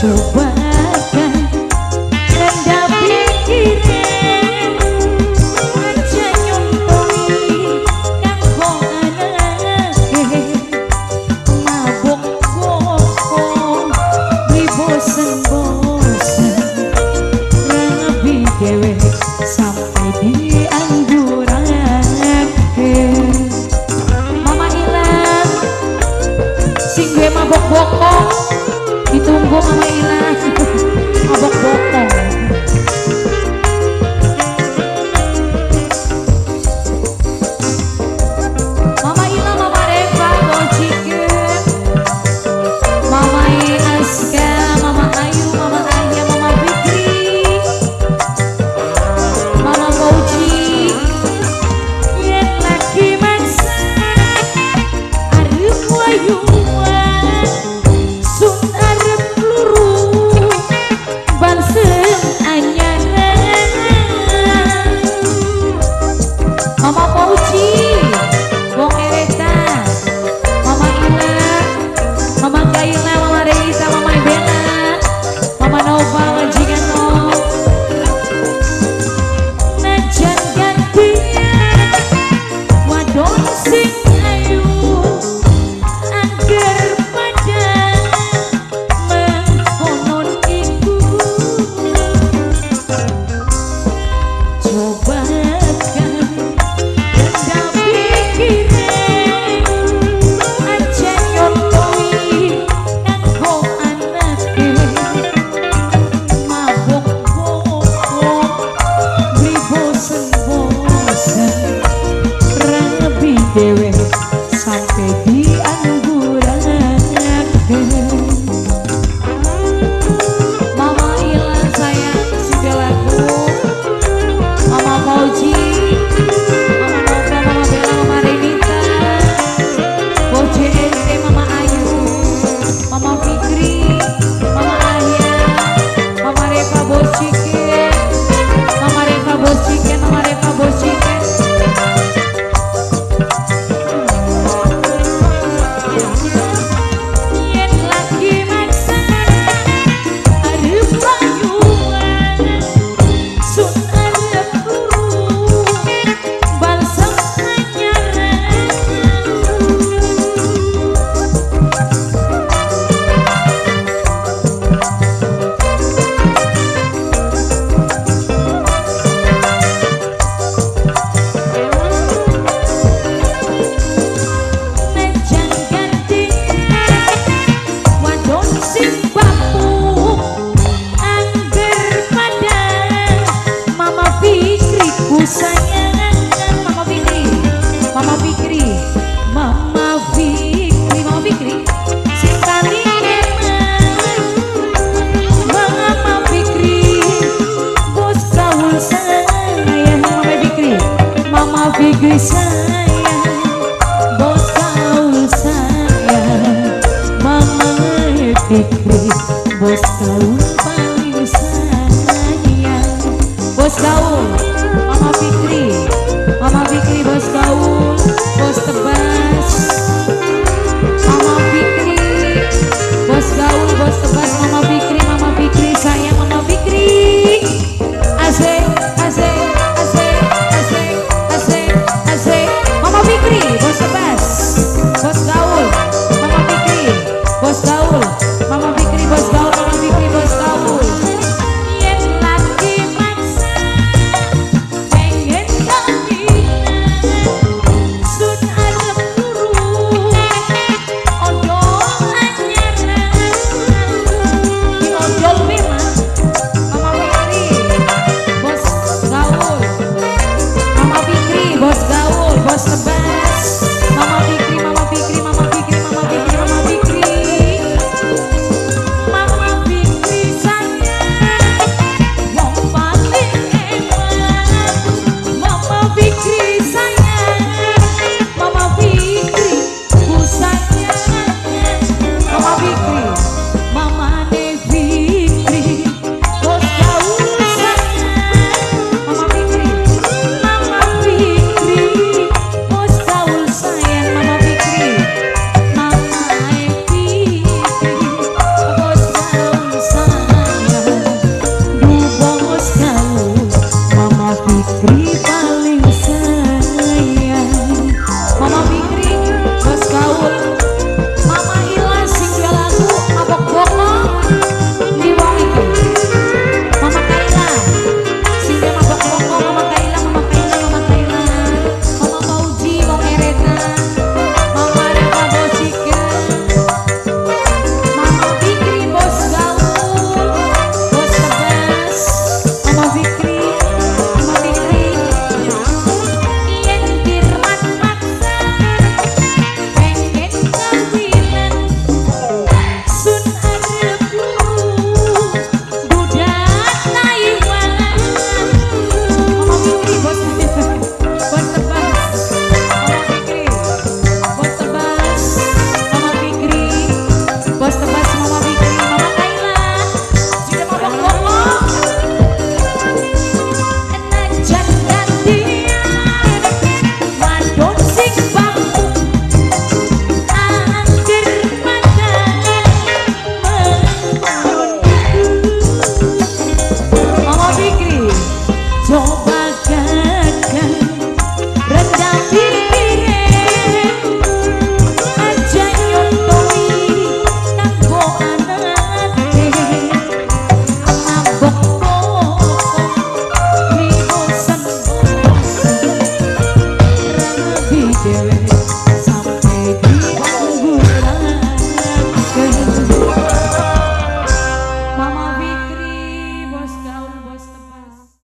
Coba no problem. Fikri oh Bos kau paling sayang Bos kau.